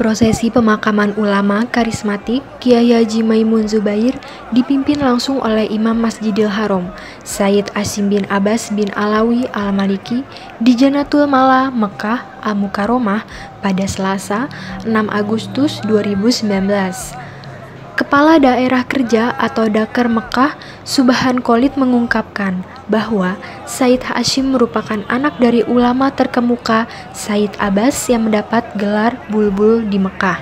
Prosesi pemakaman ulama karismatik Kiai Haji Maimun Zubair dipimpin langsung oleh Imam Masjidil Haram, Sayyid Asim bin Abbas bin Alawi Al-Maliki di Janatul Mala, Mekah, Al-Mukaromah pada Selasa 6 Agustus 2019. Kepala Daerah Kerja atau Dakar Mekah, Subhan Khalid mengungkapkan bahwa Said Hashim merupakan anak dari ulama terkemuka Said Abbas yang mendapat gelar Bulbul di Mekah.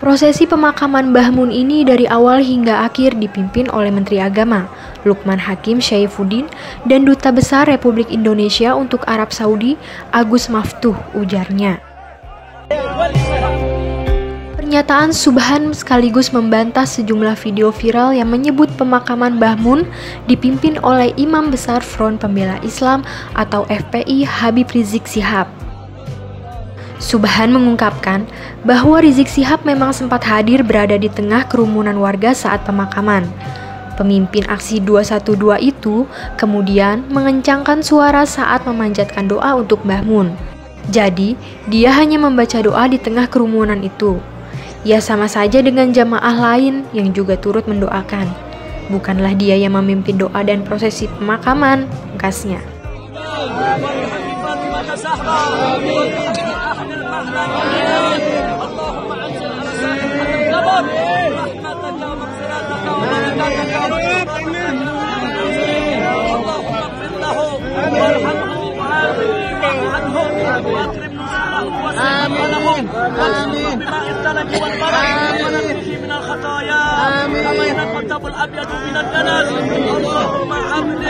Prosesi pemakaman Mbah Mun ini dari awal hingga akhir dipimpin oleh Menteri Agama, Lukman Hakim Syaifuddin, dan Duta Besar Republik Indonesia untuk Arab Saudi, Agus Maftuh, ujarnya. Pernyataan Subhan sekaligus membantah sejumlah video viral yang menyebut pemakaman Mbah Mun dipimpin oleh Imam Besar Front Pembela Islam atau FPI Habib Rizik Sihab. Subhan mengungkapkan bahwa Rizik Sihab memang sempat hadir berada di tengah kerumunan warga saat pemakaman. Pemimpin aksi 212 itu kemudian mengencangkan suara saat memanjatkan doa untuk Mbah Mun. Jadi, dia hanya membaca doa di tengah kerumunan itu. Ya sama saja dengan jamaah lain yang juga turut mendoakan. Bukanlah dia yang memimpin doa dan prosesi pemakaman, bekasnya. آمين آمين. آمين. الثلج والبرد من الخطايا آمين. كما الأبيض من الدنس اللهم آمين.